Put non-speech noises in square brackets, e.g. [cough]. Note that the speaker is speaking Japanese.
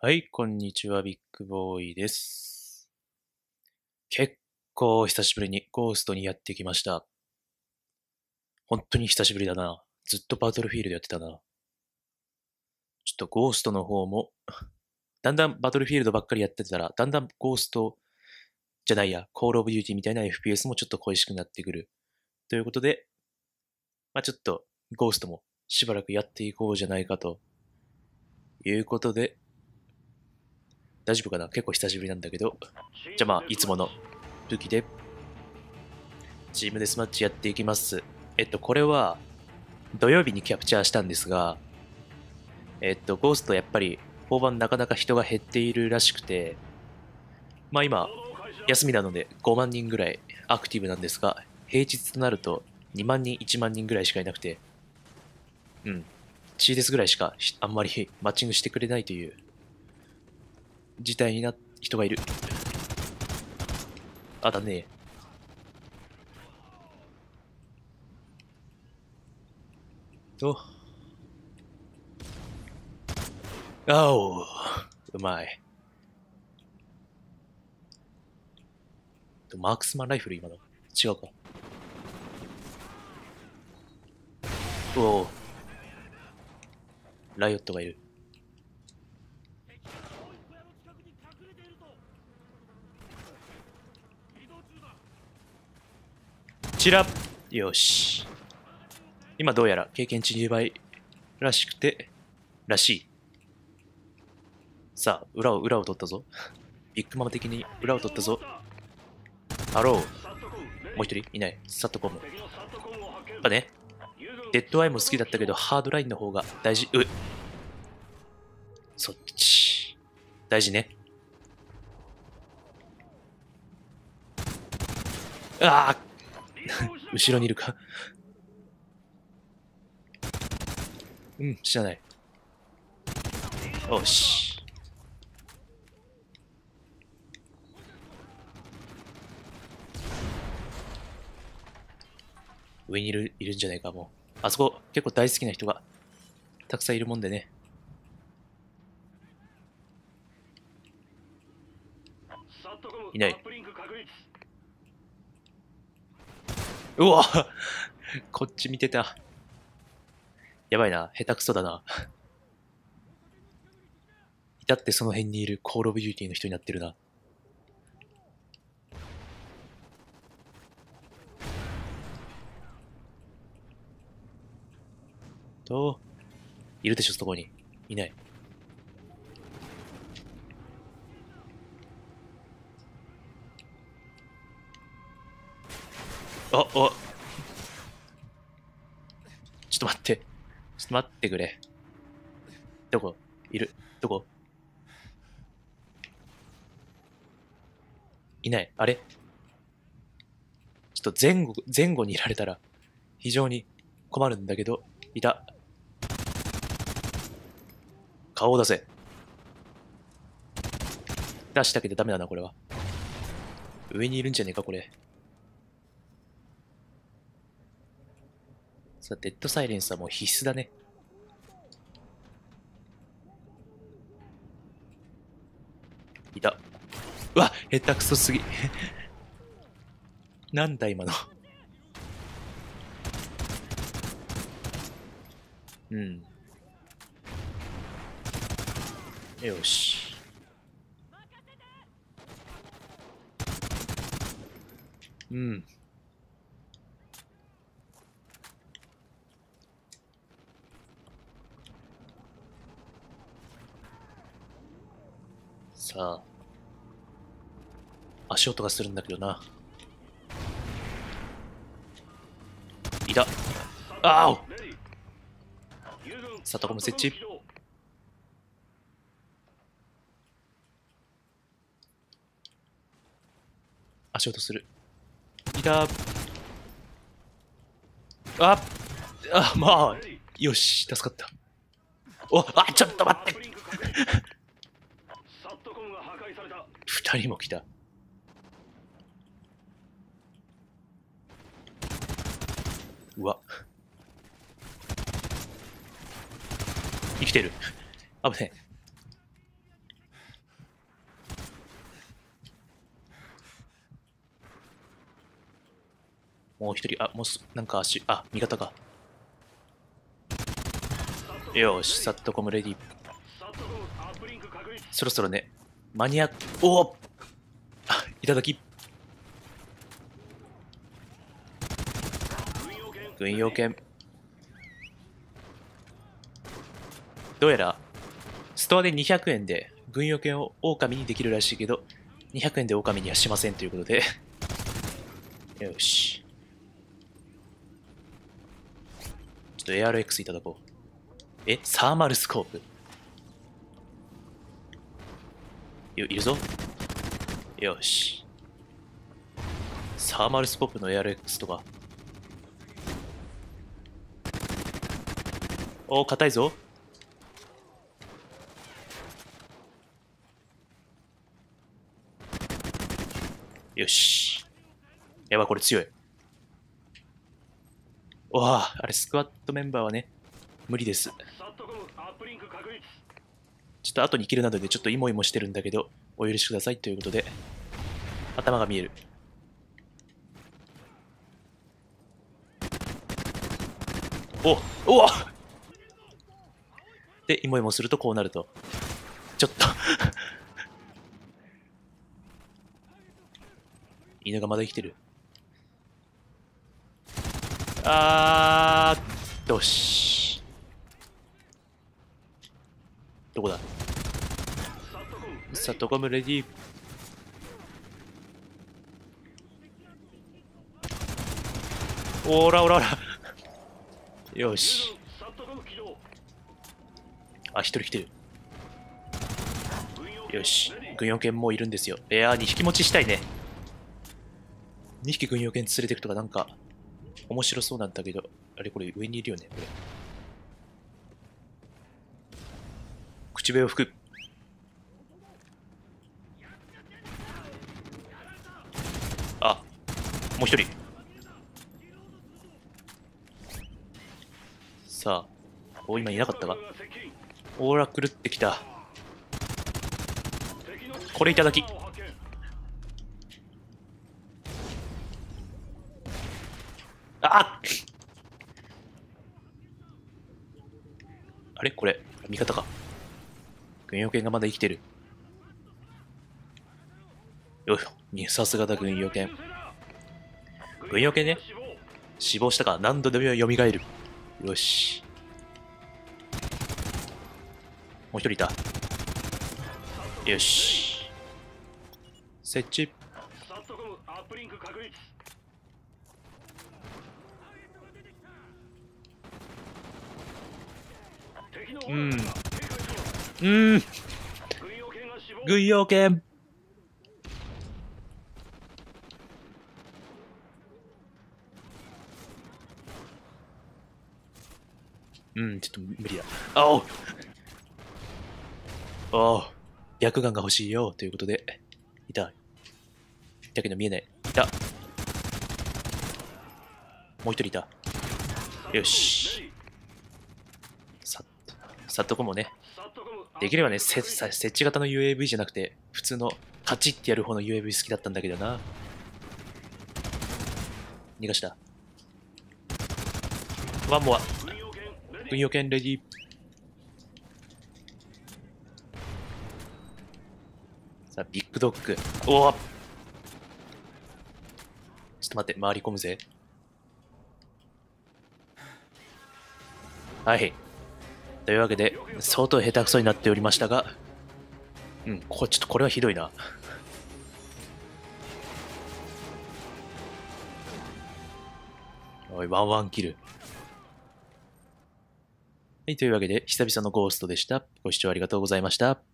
はい、こんにちは、ビッグボーイです。結構久しぶりにゴーストにやってきました。本当に久しぶりだな。ずっとバトルフィールドやってたな。ちょっとゴーストの方も、だんだんバトルフィールドばっかりやってたら、だんだんゴーストじゃないや、コールオブデューティーみたいな FPS もちょっと恋しくなってくる。ということで、まあちょっとゴーストもしばらくやっていこうじゃないかということで、大丈夫かな？結構久しぶりなんだけど。じゃあまあ、いつもの武器で、チームデスマッチやっていきます。えっと、これは、土曜日にキャプチャーしたんですが、えっと、ゴーストやっぱり、交番なかなか人が減っているらしくて、まあ今、休みなので5万人ぐらいアクティブなんですが、平日となると2万人、1万人ぐらいしかいなくて、うん、チーデスぐらいしかあんまりマッチングしてくれないという事態になっ人がいる。あ、だねと。あおう、まい。とマークスマンライフル今の。違うか。おお。ライオットがいる。チラッよし。今どうやら経験値2倍らしくて、らしい。さあ、裏を、裏を取ったぞ。ビッグママ的に裏を取ったぞ。ハロー。もう一人？いない。サットコム。やっぱね、デッドアイも好きだったけど、ハードラインの方が大事。うそっち。大事ね。ああ [laughs] 後ろにいるか。うん、知らない。よし。上にいるいるんじゃないか、もう。あそこ、結構大好きな人がたくさんいるもんでね。いない。うわこっち見てた。やばいな。下手くそだな。至ってその辺にいるコールオブデューティーの人になってるな。と、いるでしょ、そこに。いない。あ、あ。ちょっと待って。ちょっと待ってくれ。どこ？いる？どこ？いない。あれ？ちょっと前後、前後にいられたら非常に困るんだけど、いた。顔を出せ。出したけどダメだな、これは。上にいるんじゃねえか、これ。さあ、デッドサイレンスはもう必須だね。いた。うわ、下手くそすぎ。[laughs] なんだ今の。うん。よし。うん。さあ。足音がするんだけどな。いた。あおサトコム設置。足音する。いた。ああ、まあ、よし、助かった。お、あ、ちょっと待って。サットコムが破壊された。2人も来た。うわ。生きてる。危ねえ。もう一人、あ、もうす、なんか足、あ、味方か。よし、サットコムレディそろそろね、間に合おおあ、いただき。軍用犬。どうやら、ストアで200円で軍用犬を狼にできるらしいけど、200円で狼にはしませんということで [laughs] よし。ちょっと ARX いただこう。え、サーマルスコープよ、いるぞ。よし。サーマルスコープの ARX とか。おー、硬いぞ。よし。やば、これ強い。わあ、あれ、スクワットメンバーはね、無理です。ちょっと後に切るなどでちょっとイモイモしてるんだけど、お許しくださいということで、頭が見える。おおわで、イモイモするとこうなると。ちょっと [laughs] 犬がまだ生きてる。あー、よし。どこだ？サットコムレディー。おらおらおら。よし。あ、一人来てる。よし。軍用犬もいるんですよ。いやー、2匹持ちしたいね。2匹軍用犬連れてくとかなんか面白そうなんだけど、あれこれ上にいるよね、これ。口笛を吹く。あ、もう一人。さあ、お、今いなかったか？オーラ狂ってきた。これいただき。ああれ？これ、味方か。軍用犬がまだ生きてる。よいしょさすがだ、軍用犬。軍用犬ね。死亡したか何度でも蘇る。よし。もう一人いた。よし。設置。うん。うん。軍用犬。うん、ちょっと無理だ。あおお薬眼が欲しいよ、ということで。いた。だけど見えない。いた。もう一人いた。よし。サットコムもね、できればね、せ設置型の UAV じゃなくて、普通のカチってやる方の UAV 好きだったんだけどな。逃がした。ワンモア。軍用犬レディー。さあ、ビッグドッグ。おおちょっと待って、回り込むぜ。はい。というわけで、相当下手くそになっておりましたが、うん、こちょっとこれはひどいな。おい、ワンワンキル。はい、というわけで、久々のゴーストでした。ご視聴ありがとうございました。